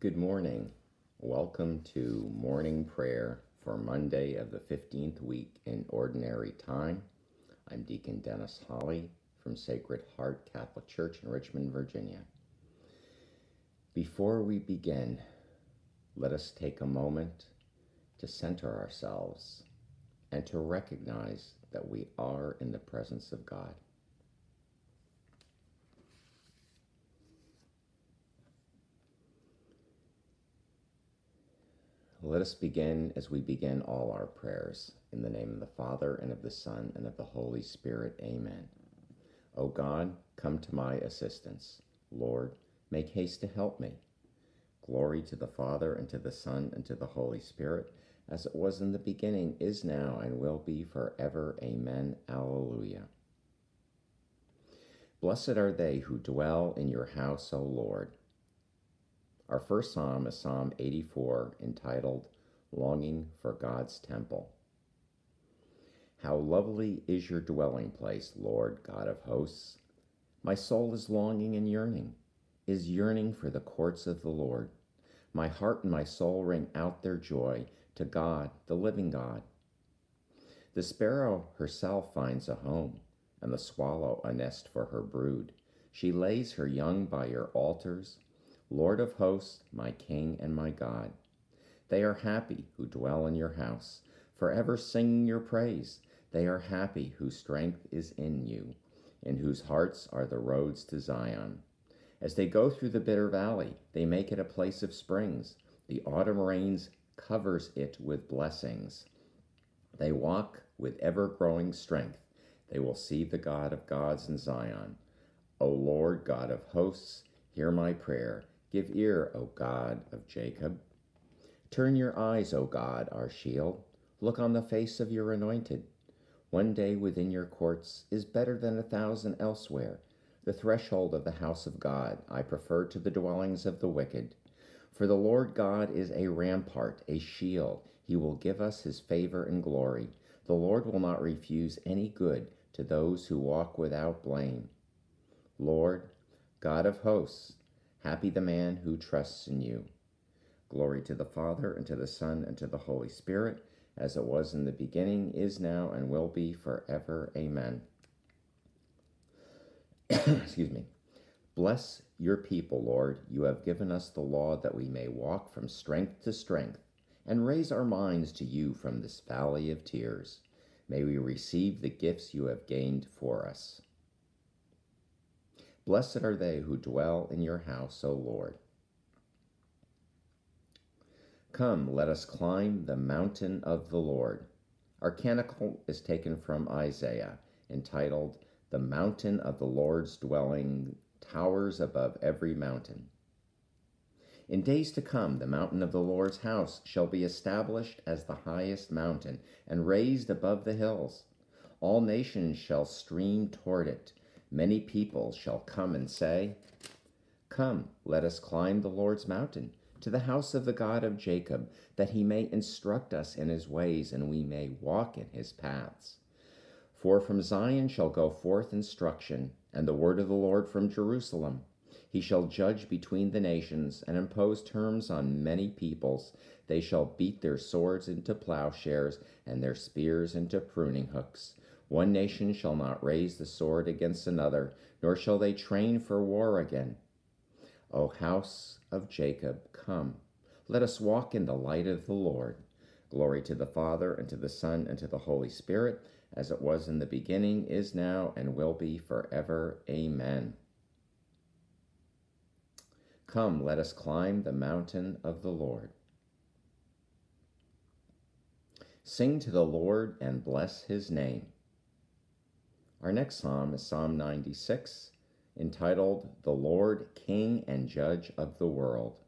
Good morning. Welcome to morning prayer for Monday of the 15th week in Ordinary Time. I'm Deacon Dennis Holly from Sacred Heart Catholic Church in Richmond, Virginia. Before we begin, let us take a moment to center ourselves and to recognize that we are in the presence of God. Let us begin as we begin all our prayers. In the name of the Father, and of the Son, and of the Holy Spirit. Amen. O God, come to my assistance. Lord, make haste to help me. Glory to the Father, and to the Son, and to the Holy Spirit, as it was in the beginning, is now, and will be forever. Amen. Alleluia. Blessed are they who dwell in your house, O Lord. Our first psalm is Psalm 84, entitled Longing for God's Temple. How lovely is your dwelling place, Lord God of hosts! My soul is longing and yearning, is yearning for the courts of the Lord. My heart and my soul ring out their joy to God, the living God. The sparrow herself finds a home, and the swallow a nest for her brood. She lays her young by your altars Lord of hosts, my King and my God. They are happy who dwell in your house, forever singing your praise. They are happy whose strength is in you, in whose hearts are the roads to Zion. As they go through the bitter valley, they make it a place of springs. The autumn rains covers it with blessings. They walk with ever growing strength. They will see the God of gods in Zion. O Lord God of hosts, hear my prayer Give ear, O God of Jacob. Turn your eyes, O God, our shield. Look on the face of your anointed. One day within your courts is better than a thousand elsewhere. The threshold of the house of God I prefer to the dwellings of the wicked. For the Lord God is a rampart, a shield. He will give us his favor and glory. The Lord will not refuse any good to those who walk without blame. Lord, God of hosts, Happy the man who trusts in you. Glory to the Father, and to the Son, and to the Holy Spirit, as it was in the beginning, is now, and will be forever. Amen. Excuse me. Bless your people, Lord. You have given us the law that we may walk from strength to strength and raise our minds to you from this valley of tears. May we receive the gifts you have gained for us. Blessed are they who dwell in your house, O Lord. Come, let us climb the mountain of the Lord. Our canticle is taken from Isaiah, entitled, The Mountain of the Lord's Dwelling Towers Above Every Mountain. In days to come, the mountain of the Lord's house shall be established as the highest mountain and raised above the hills. All nations shall stream toward it Many people shall come and say, Come, let us climb the Lord's mountain, to the house of the God of Jacob, that he may instruct us in his ways, and we may walk in his paths. For from Zion shall go forth instruction, and the word of the Lord from Jerusalem. He shall judge between the nations, and impose terms on many peoples. They shall beat their swords into plowshares, and their spears into pruning hooks. One nation shall not raise the sword against another, nor shall they train for war again. O house of Jacob, come, let us walk in the light of the Lord. Glory to the Father, and to the Son, and to the Holy Spirit, as it was in the beginning, is now, and will be forever. Amen. Come, let us climb the mountain of the Lord. Sing to the Lord and bless his name. Our next psalm is Psalm 96, entitled, The Lord, King and Judge of the World.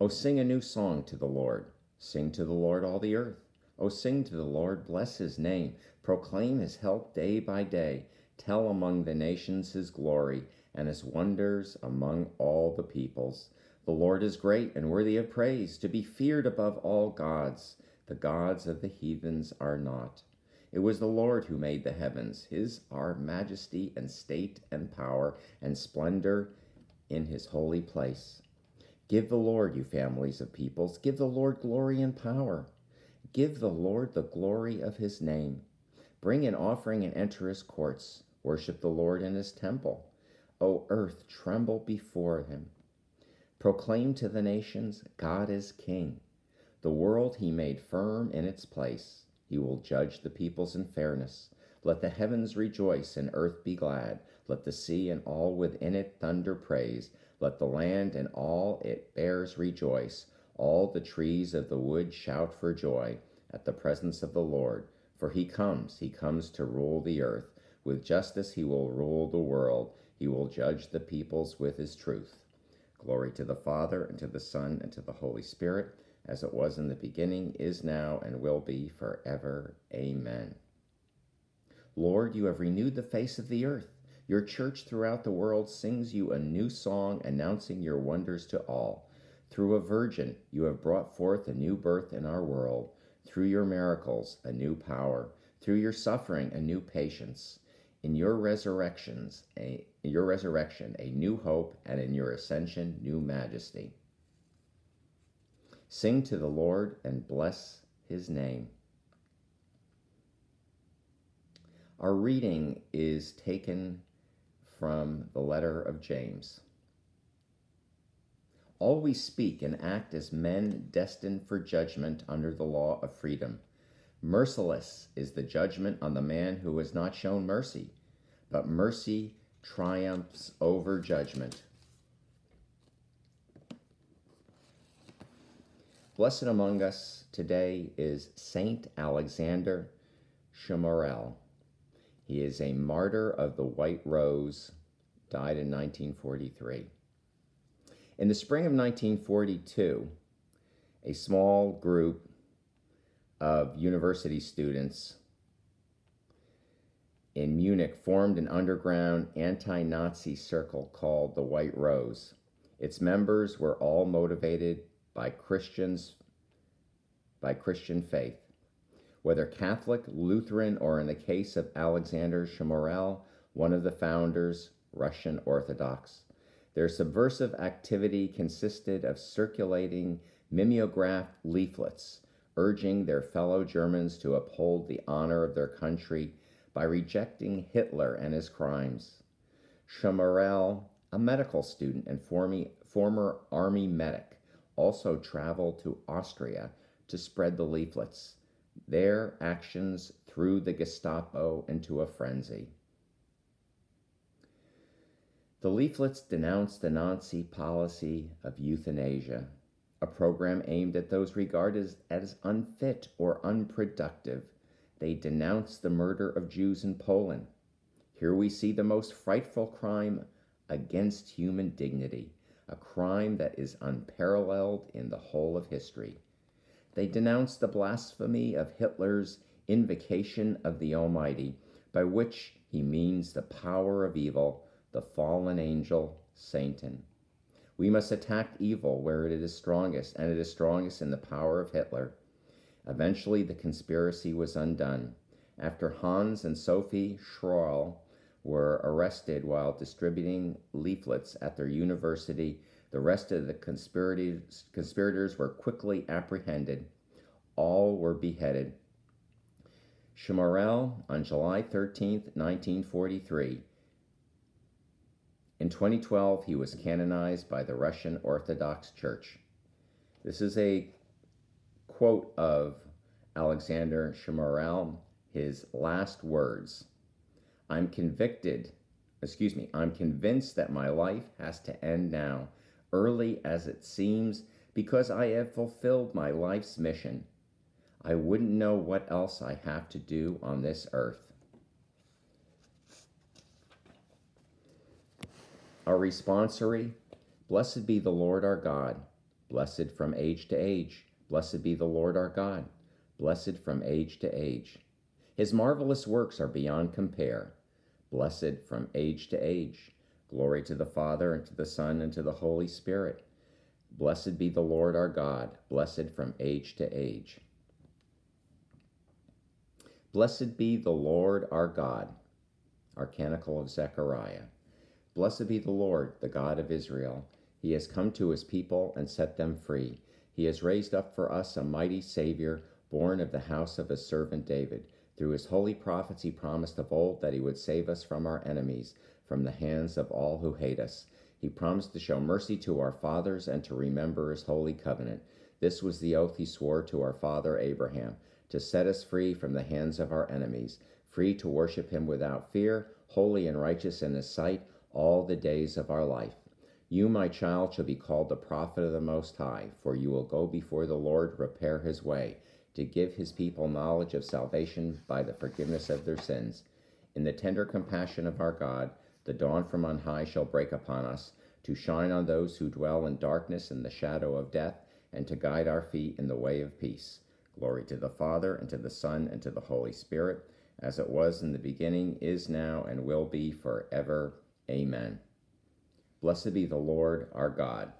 O sing a new song to the Lord. Sing to the Lord all the earth. O sing to the Lord, bless his name. Proclaim his help day by day. Tell among the nations his glory and his wonders among all the peoples. The Lord is great and worthy of praise, to be feared above all gods. The gods of the heathens are not. It was the Lord who made the heavens. His are majesty and state and power and splendor in his holy place. Give the Lord, you families of peoples, give the Lord glory and power. Give the Lord the glory of his name. Bring an offering and enter his courts. Worship the Lord in his temple. O earth, tremble before him. Proclaim to the nations, God is king. The world he made firm in its place. He will judge the peoples in fairness. Let the heavens rejoice and earth be glad. Let the sea and all within it thunder praise. Let the land and all it bears rejoice. All the trees of the wood shout for joy at the presence of the Lord. For he comes, he comes to rule the earth. With justice he will rule the world. He will judge the peoples with his truth. Glory to the Father, and to the Son, and to the Holy Spirit, as it was in the beginning, is now, and will be forever. Amen. Lord, you have renewed the face of the earth. Your church throughout the world sings you a new song, announcing your wonders to all. Through a virgin, you have brought forth a new birth in our world. Through your miracles, a new power. Through your suffering, a new patience. In your resurrections, a, in your resurrection, a new hope, and in your ascension, new majesty. Sing to the Lord and bless his name. Our reading is taken from the letter of James. We speak and act as men destined for judgment under the law of freedom. Merciless is the judgment on the man who has not shown mercy, but mercy triumphs over judgment. Blessed among us today is Saint Alexander Schmorell. He is a martyr of the White Rose, died in 1943. In the spring of 1942, a small group of university students in Munich formed an underground anti Nazi circle called the White Rose. Its members were all motivated by Christians, by Christian faith whether Catholic, Lutheran, or in the case of Alexander Schmorell, one of the founders, Russian Orthodox. Their subversive activity consisted of circulating mimeograph leaflets urging their fellow Germans to uphold the honor of their country by rejecting Hitler and his crimes. Schmorell, a medical student and former army medic, also traveled to Austria to spread the leaflets. Their actions threw the Gestapo into a frenzy. The leaflets denounced the Nazi policy of euthanasia, a program aimed at those regarded as unfit or unproductive. They denounced the murder of Jews in Poland. Here we see the most frightful crime against human dignity, a crime that is unparalleled in the whole of history. They denounced the blasphemy of Hitler's invocation of the Almighty, by which he means the power of evil, the fallen angel, Satan. We must attack evil where it is strongest, and it is strongest in the power of Hitler. Eventually, the conspiracy was undone. After Hans and Sophie Scholl were arrested while distributing leaflets at their university the rest of the conspirators were quickly apprehended. All were beheaded. Schmorell on July 13, 1943. In 2012, he was canonized by the Russian Orthodox Church. This is a quote of Alexander Schmorell, his last words. I'm convicted, excuse me, I'm convinced that my life has to end now early as it seems, because I have fulfilled my life's mission. I wouldn't know what else I have to do on this earth. Our responsory Blessed be the Lord our God, blessed from age to age. Blessed be the Lord our God, blessed from age to age. His marvelous works are beyond compare, blessed from age to age. Glory to the Father, and to the Son, and to the Holy Spirit. Blessed be the Lord our God, blessed from age to age. Blessed be the Lord our God. Our Canticle of Zechariah. Blessed be the Lord, the God of Israel. He has come to his people and set them free. He has raised up for us a mighty Savior, born of the house of his servant David. Through his holy prophets, he promised of old that he would save us from our enemies, from the hands of all who hate us. He promised to show mercy to our fathers and to remember his holy covenant. This was the oath he swore to our father Abraham, to set us free from the hands of our enemies, free to worship him without fear, holy and righteous in his sight, all the days of our life. You, my child, shall be called the prophet of the Most High, for you will go before the Lord, prepare his way to give his people knowledge of salvation by the forgiveness of their sins. In the tender compassion of our God, the dawn from on high shall break upon us, to shine on those who dwell in darkness and the shadow of death, and to guide our feet in the way of peace. Glory to the Father, and to the Son, and to the Holy Spirit, as it was in the beginning, is now, and will be forever. Amen. Blessed be the Lord our God.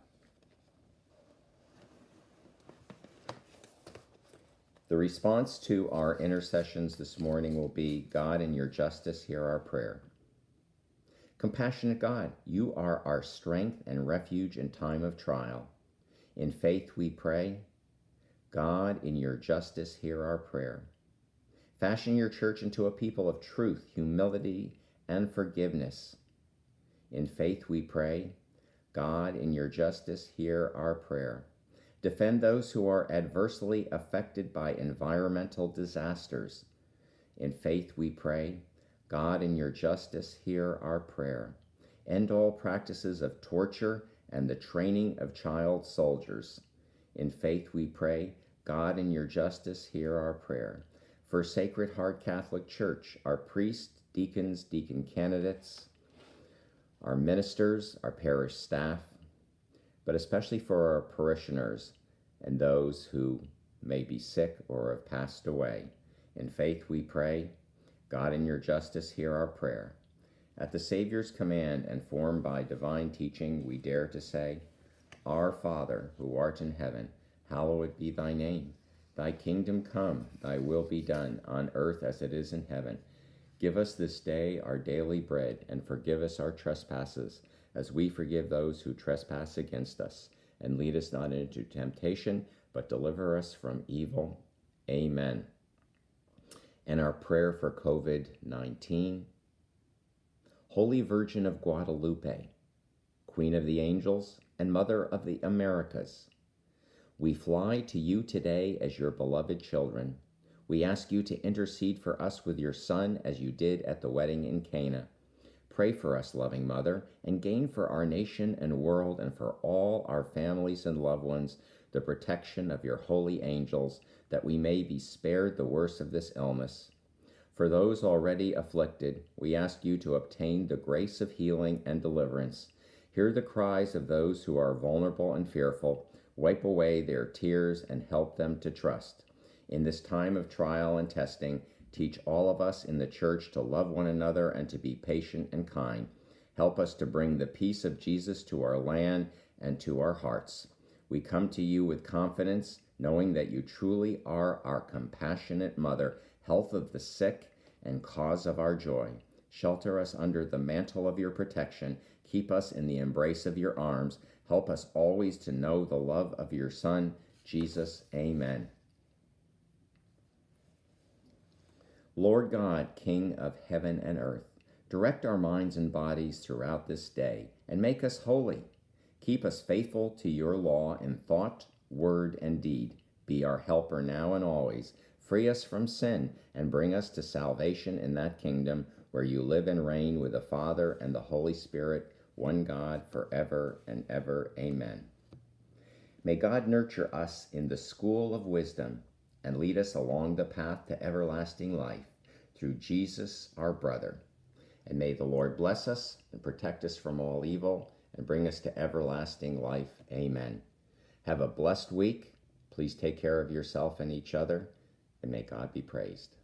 The response to our intercessions this morning will be God, in your justice, hear our prayer. Compassionate God, you are our strength and refuge in time of trial. In faith we pray. God, in your justice, hear our prayer. Fashion your church into a people of truth, humility, and forgiveness. In faith we pray. God, in your justice, hear our prayer. Defend those who are adversely affected by environmental disasters. In faith we pray. God, in your justice, hear our prayer. End all practices of torture and the training of child soldiers. In faith we pray. God, in your justice, hear our prayer. For Sacred Heart Catholic Church, our priests, deacons, deacon candidates, our ministers, our parish staff, but especially for our parishioners and those who may be sick or have passed away. In faith we pray, God in your justice hear our prayer. At the Savior's command and formed by divine teaching, we dare to say, Our Father, who art in heaven, hallowed be thy name. Thy kingdom come, thy will be done, on earth as it is in heaven. Give us this day our daily bread, and forgive us our trespasses, as we forgive those who trespass against us. And lead us not into temptation, but deliver us from evil. Amen. And our prayer for COVID 19. Holy Virgin of Guadalupe, Queen of the Angels and Mother of the Americas, we fly to you today as your beloved children. We ask you to intercede for us with your Son as you did at the wedding in Cana. Pray for us, loving Mother, and gain for our nation and world and for all our families and loved ones the protection of your holy angels, that we may be spared the worst of this illness. For those already afflicted, we ask you to obtain the grace of healing and deliverance. Hear the cries of those who are vulnerable and fearful. Wipe away their tears and help them to trust. In this time of trial and testing, Teach all of us in the church to love one another and to be patient and kind. Help us to bring the peace of Jesus to our land and to our hearts. We come to you with confidence, knowing that you truly are our compassionate mother, health of the sick, and cause of our joy. Shelter us under the mantle of your protection. Keep us in the embrace of your arms. Help us always to know the love of your Son, Jesus. Amen. Lord God, King of heaven and earth, direct our minds and bodies throughout this day and make us holy. Keep us faithful to your law in thought, word, and deed. Be our helper now and always. Free us from sin and bring us to salvation in that kingdom where you live and reign with the Father and the Holy Spirit, one God, forever and ever. Amen. May God nurture us in the school of wisdom and lead us along the path to everlasting life through Jesus our brother. And may the Lord bless us and protect us from all evil and bring us to everlasting life. Amen. Have a blessed week. Please take care of yourself and each other, and may God be praised.